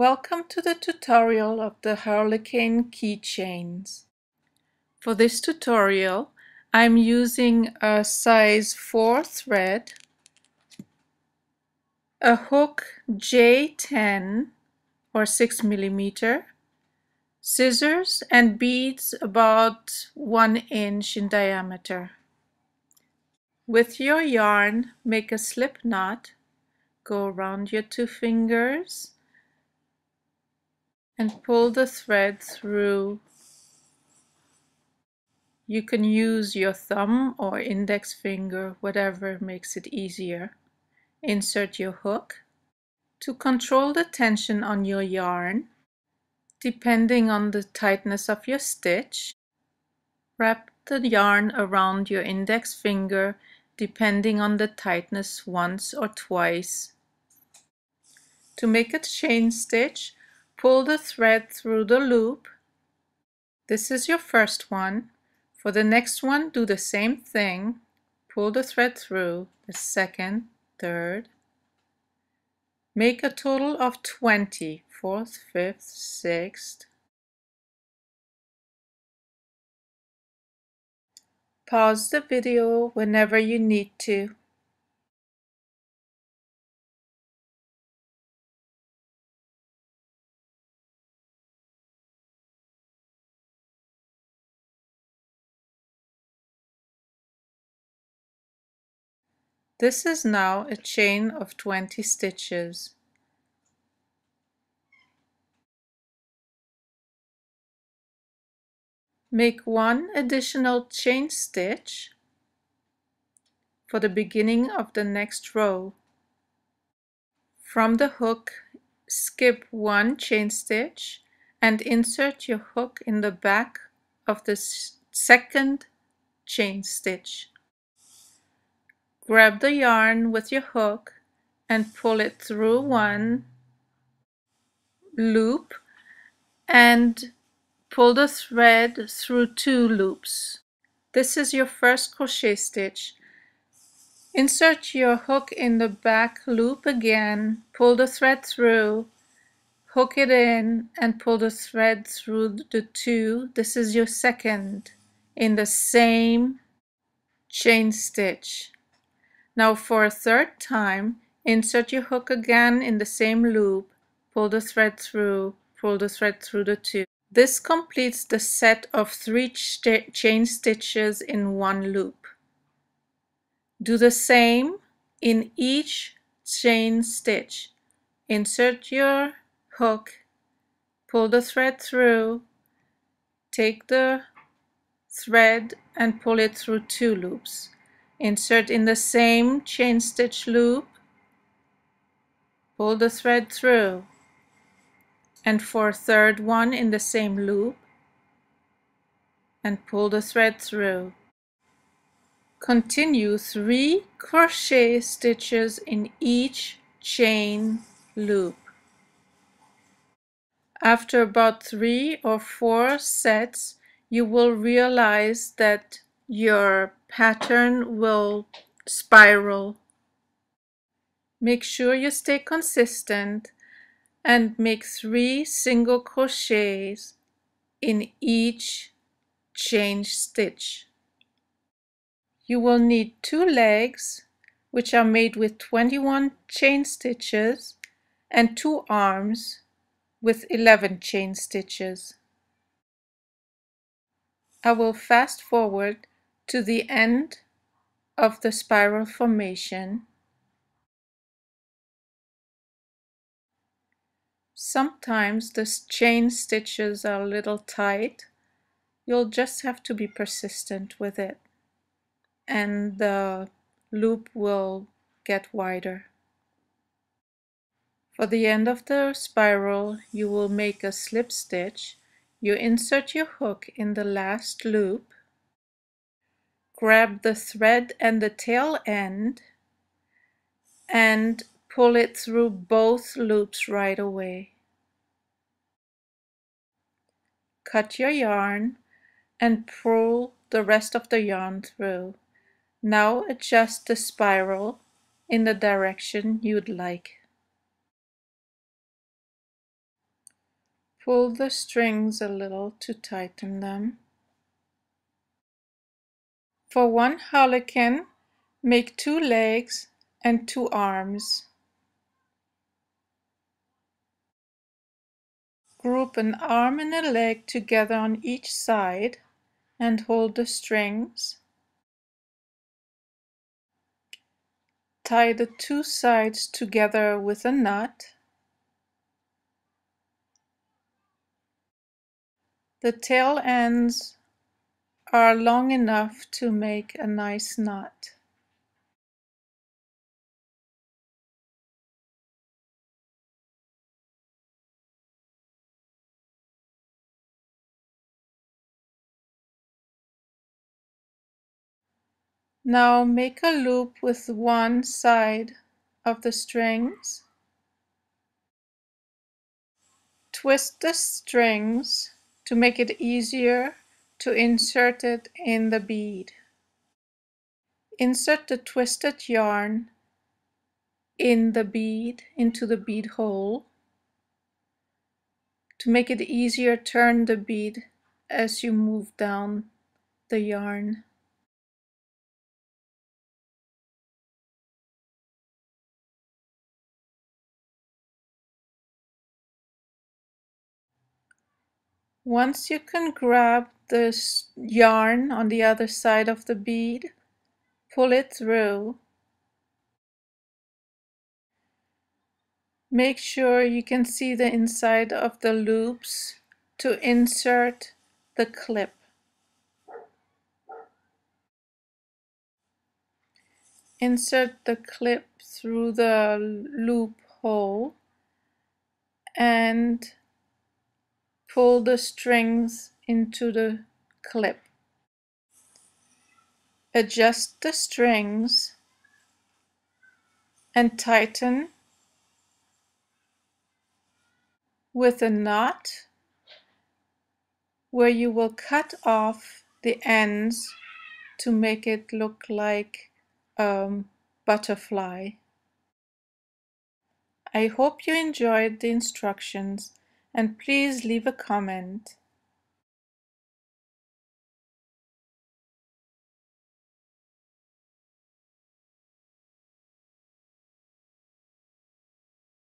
Welcome to the tutorial of the Harlequin keychains. For this tutorial, I'm using a size 4 thread, a hook J10 or 6 millimeter, scissors and beads about 1 inch in diameter. With your yarn, make a slip knot, go around your two fingers and pull the thread through. You can use your thumb or index finger, whatever makes it easier. Insert your hook. To control the tension on your yarn, depending on the tightness of your stitch, wrap the yarn around your index finger depending on the tightness once or twice. To make a chain stitch, Pull the thread through the loop. This is your first one. For the next one, do the same thing. Pull the thread through the second, third. Make a total of 20, fourth, fifth, sixth. Pause the video whenever you need to. This is now a chain of 20 stitches. Make one additional chain stitch for the beginning of the next row. From the hook, skip one chain stitch and insert your hook in the back of the second chain stitch. Grab the yarn with your hook and pull it through one loop and pull the thread through two loops. This is your first crochet stitch. Insert your hook in the back loop again, pull the thread through, hook it in and pull the thread through the two. This is your second in the same chain stitch. Now for a third time, insert your hook again in the same loop, pull the thread through, pull the thread through the two. This completes the set of three ch chain stitches in one loop. Do the same in each chain stitch. Insert your hook, pull the thread through, take the thread and pull it through two loops. Insert in the same chain stitch loop, pull the thread through, and for third one in the same loop, and pull the thread through. Continue three crochet stitches in each chain loop. After about three or four sets, you will realize that your pattern will spiral. Make sure you stay consistent and make three single crochets in each chain stitch. You will need two legs which are made with 21 chain stitches and two arms with 11 chain stitches. I will fast forward to the end of the spiral formation. Sometimes the chain stitches are a little tight. You'll just have to be persistent with it and the loop will get wider. For the end of the spiral, you will make a slip stitch. You insert your hook in the last loop grab the thread and the tail end and pull it through both loops right away. Cut your yarn and pull the rest of the yarn through. Now adjust the spiral in the direction you'd like. Pull the strings a little to tighten them. For one harlequin, make two legs and two arms. Group an arm and a leg together on each side and hold the strings. Tie the two sides together with a knot. The tail ends are long enough to make a nice knot. Now make a loop with one side of the strings. Twist the strings to make it easier to insert it in the bead. Insert the twisted yarn in the bead, into the bead hole. To make it easier, turn the bead as you move down the yarn. Once you can grab the yarn on the other side of the bead, pull it through. Make sure you can see the inside of the loops to insert the clip. Insert the clip through the loop hole and pull the strings into the clip. Adjust the strings and tighten with a knot where you will cut off the ends to make it look like a butterfly. I hope you enjoyed the instructions and please leave a comment.